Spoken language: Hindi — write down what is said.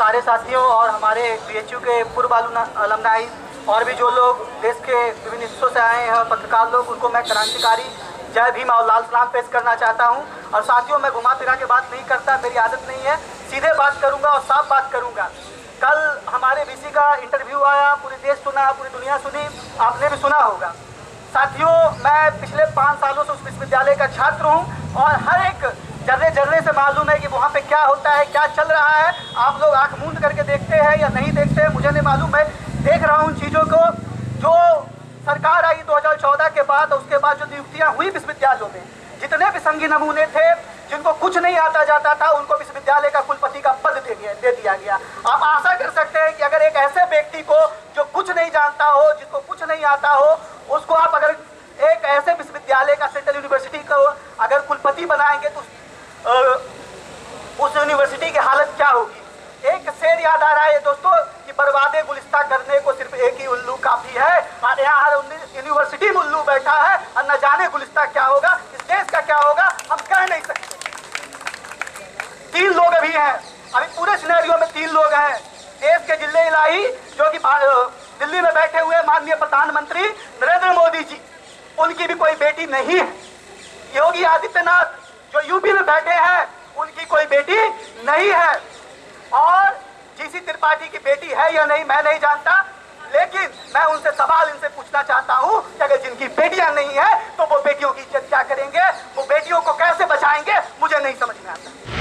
सारे साथियों और हमारे बीएचयू के पूर्व अलमनाई और भी जो लोग देश के विभिन्न हिस्सों से आए हैं पत्रकार लोग, उनको मैं क्रांतिकारी जय भीम और लाल सलाम पेश करना चाहता हूँ। और साथियों, मैं घुमा फिरा के बात नहीं करता, मेरी आदत नहीं है। सीधे बात करूँगा और साफ़ बात करूँगा। कल हमारे बीसी का इंटरव्यू आया, पूरे देश सुना, पूरी दुनिया सुनी, आपने भी सुना होगा। साथियों, मैं पिछले पाँच सालों से उस विश्वविद्यालय का छात्र हूँ और हर एक जर्रे जर्रे से मालूम है कि वहाँ पे क्या होता है, क्या चल रहा है। आप लोग आँख मूंद करके देखते हैं या नहीं देखते हैं मुझे नहीं मालूम। है देख रहा हूँ चीज़ों को जो सरकार आई 2014 के बाद, उसके बाद जो नियुक्तियाँ हुई विश्वविद्यालयों में, जितने भी संगी नमूने थे, जिनको कुछ नहीं आता जाता था, उनको विश्वविद्यालय का कुलपति का पद दे दिया दे दिया गया। आप आशा कर सकते हैं कि अगर एक ऐसे व्यक्ति को जो कुछ नहीं जानता हो, जिसको कुछ नहीं आता हो, उसको आप अगर एक ऐसे विश्वविद्यालय का सेंट्रल यूनिवर्सिटी को कुलपति बनाएँगे तो उस यूनिवर्सिटी की हालत क्या होगी? एक शेर याद आ रहा है दोस्तों, कि बर्बादे गुलिस्ता करने को सिर्फ़ एक ही उल्लू काफ़ी है, और यहाँ हर यूनिवर्सिटी में उल्लू बैठा है, और न जाने गुलिस्ता क्या होगा, इस देश का क्या होगा, हम कह नहीं सकते। तीन लोग अभी हैं। अभी पूरे सिनेरियो में तीन लोग हैं। देश के ज़िले इलाही, जो कि दिल्ली में बैठे हुए माननीय प्रधानमंत्री नरेंद्र मोदी जी, उनकी भी कोई बेटी नहीं है। योगी आदित्यनाथ जो यूपी में बैठे हैं, उनकी कोई बेटी नहीं है। और जीसी त्रिपाठी की बेटी है या नहीं, मैं नहीं जानता। लेकिन मैं उनसे सवाल इनसे पूछना चाहता हूँ कि अगर जिनकी बेटियाँ नहीं है तो वो बेटियों की इज़्ज़त क्या करेंगे? वो बेटियों को कैसे बचाएँगे? मुझे नहीं समझ में आता।